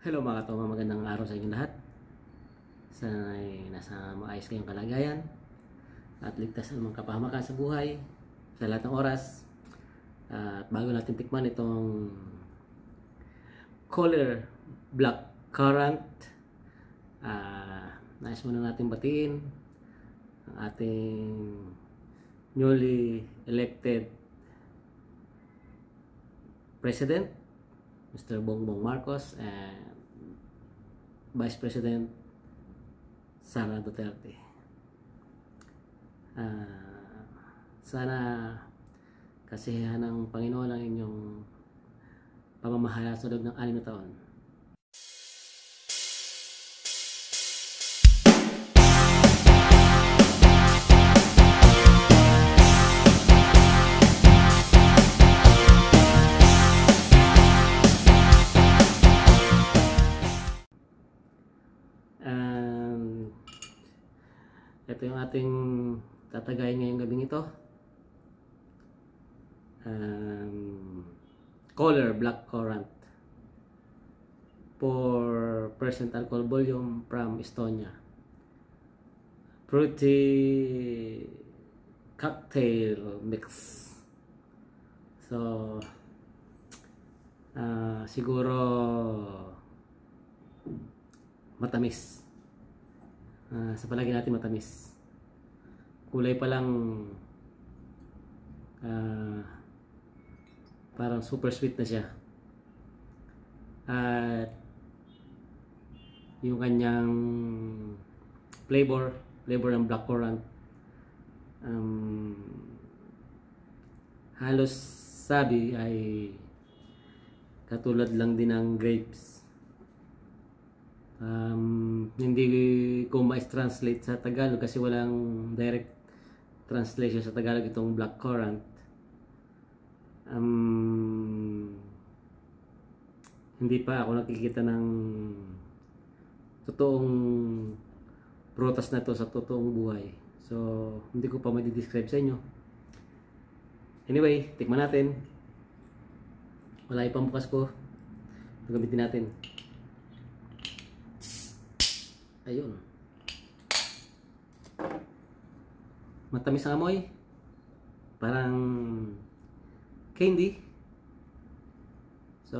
Hello mga katoma, magandang araw sa inyong lahat. Sana ay nasa maayos kayong kalagayan at ligtas ang mga kapahamakan sa buhay sa lahat ng oras. At bago natin tikman itong color black currant, uh, nais muna natin batiin ang ating newly elected President, Mr. Bongbong Marcos, and Vice President Sara Duterte. Ah, sana kasiyahan ng Panginoon ang inyong pamamahala sa loob ng anim na taon. Ito yung ating tatagayin ngayong gabing ito. Um, color black currant. 4% alcohol volume from Estonia. Fruity cocktail mix. So, ah siguro matamis. Ah, sa palagi natin matamis. Kulay pa lang ah, parang super sweet na siya. At yung kanyang flavor, flavor ng blackcurrant um, halos sabi ay katulad lang din ng grapes. Um, hindi ko ma-translate sa Tagalog kasi walang direct translation sa Tagalog itong blackcurrant. Um, hindi pa ako nakikita ng totoong prutas na to sa totoong buhay. So, hindi ko pa ma-describe sa inyo. Anyway, tikman natin. Wala ipang bukas ko. Gagamitin natin. Ayun. Matamis ang amoy. Parang candy. So,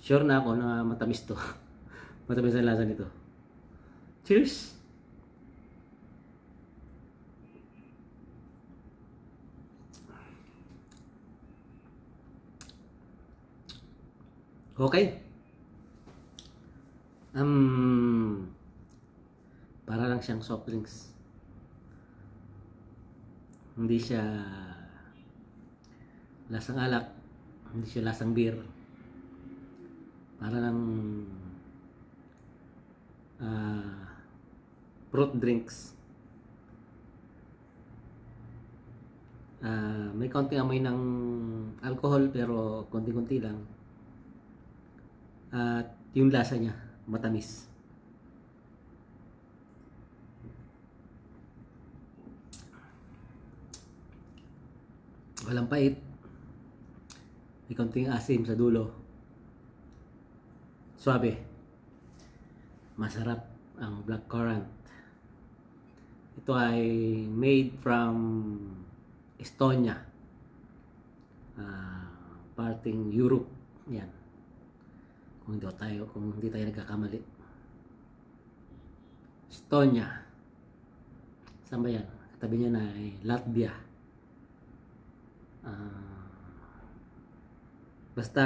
sure na ako na matamis to. matamis ang lasa nito. Cheers! Okay. Um, para lang siyang soft drinks. Hindi siya lasang alak, hindi siya lasang beer. Para lang ah, fruit drinks. Ah, may konting amoy ng alcohol pero konti-konti lang. At yung lasa niya, matamis. Walang pait. May konting asim sa dulo. Suabe. Masarap ang blackcurrant. Ito ay made from Estonia. Ah, parting Europe. Yan. Kung hindi tayo, kung hindi tayo nagkakamali. Estonia. Saan ba yan? Katabi niya na ay Latvia. Ah, basta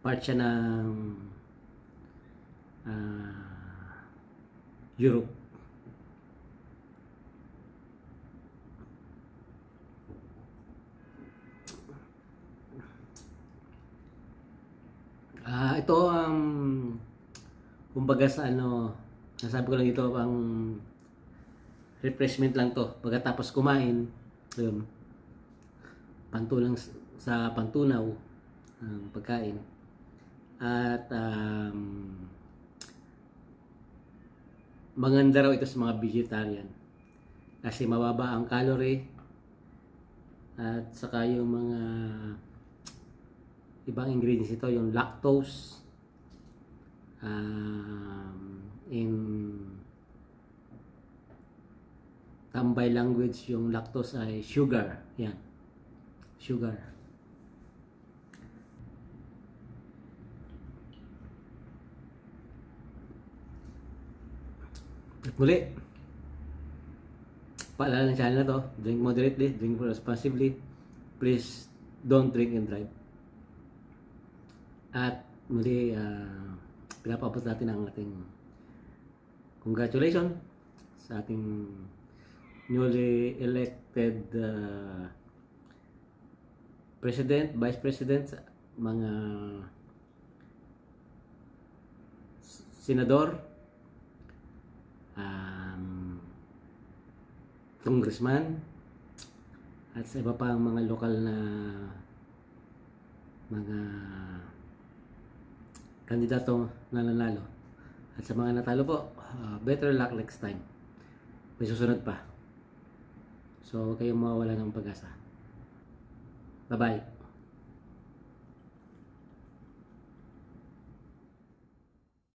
part siya ng ah, Europe. Ito ang kumbaga sa ano, nasabi ko lang ito ang refreshment lang to. Pagkatapos kumain, yun, pantulang sa pantunaw ang pagkain. At um, maganda raw ito sa mga vegetarian. Kasi mababa ang calorie at saka yung mga ibang ingredients ito, yung lactose, um, in tambay language, yung lactose ay sugar. Yan. Sugar. At muli, paalala ng channel na to, drink moderately, drink responsibly. Please, don't drink and drive. At muli, uh, pinapabot natin ang ating congratulations sa ating newly elected uh, president, vice president, mga senador, um, congressman, at sa iba pang mga lokal na mga kandidato na nanalo. At sa mga natalo po, uh, better luck next time. May susunod pa. So, huwag kayong mawawala ng pag-asa. Bye-bye.